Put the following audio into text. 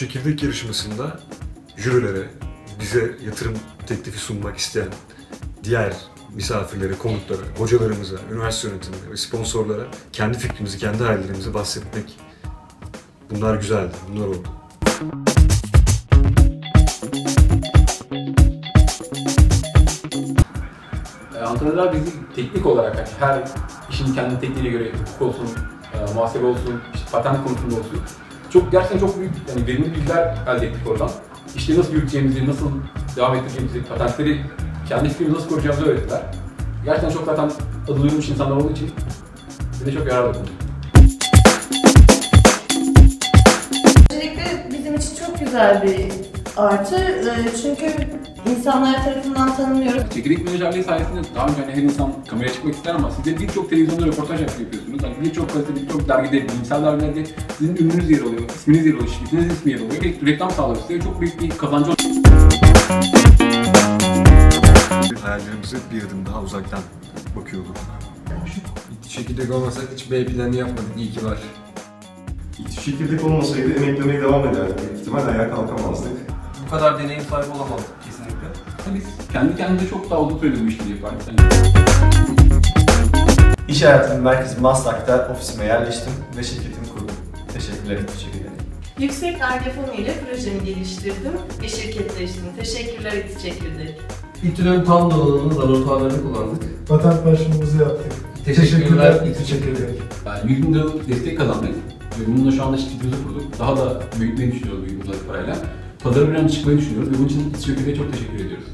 çekirdek yarışmasında jürilere, bize yatırım teklifi sunmak isteyen diğer misafirlere, konuklara, hocalarımıza, üniversite yönetimine ve sponsorlara kendi fikrimizi, kendi hayallerimizi bahsetmek bunlar güzeldi, bunlar oldu. E, antrenörler bizi teknik olarak hani her işin kendi tekniğine göre hukuk olsun, e, muhasebe olsun, işte patent konusunda olsun. Çok gerçekten çok büyük yani verimli bilgiler elde ettik oradan. İşte nasıl yürüteceğimizi, nasıl devam ettireceğimizi, patentleri kendi fikrimizi nasıl koruyacağımızı öğrettiler. Gerçekten çok zaten adı duyulmuş insanlar olduğu için bize çok yarar dokundu. Öncelikle bizim için çok güzel bir artı. Ee, Çünkü insanlar tarafından tanınıyoruz. Çekirdek menajerliği sayesinde daha önce hani her insan kameraya çıkmak ister ama siz de birçok televizyonda röportaj yapıyorsunuz. Hani birçok gazetede, birçok dergide, bilimsel dergilerde sizin ürününüz yer alıyor, isminiz yer alıyor, şirketinizin ismi yer alıyor. Bir reklam sağlıyor size çok büyük bir kazancı Hayallerimize bir adım daha uzaktan bakıyorduk. Çekirdek olmasa hiç B planı yapmadık. İyi ki var. İTÜ çekirdek olmasaydı emeklemeye devam ederdik. İhtimal ayağa kalkamazdık. Bu kadar deneyim sahibi olamadık kesinlikle. Biz kendi kendimize çok daha uzun süredir bu işleri yapardık. İş hayatının merkezi Maslak'ta ofisime yerleştim ve şirketimi kurdum. Teşekkürler İTÜ Çekirdek. Yüksek ARGE ile projemi geliştirdim ve şirketleştim. Teşekkürler Çekirdek. İTÜ'nün tam donanımlı laboratuvarlarını kullandık. Patent başvurumuzu yaptık. Teşekkürler İTÜ Çekirdek. yani 100 bin liralık destek kazandık. Ve bununla şu anda şirketimizi kurduk. Daha da büyütmeyi düşünüyoruz bu yıllık parayla. Pazara bir an çıkmayı düşünüyoruz ve bunun için İTÜ Çekirdek'e çok teşekkür ediyoruz.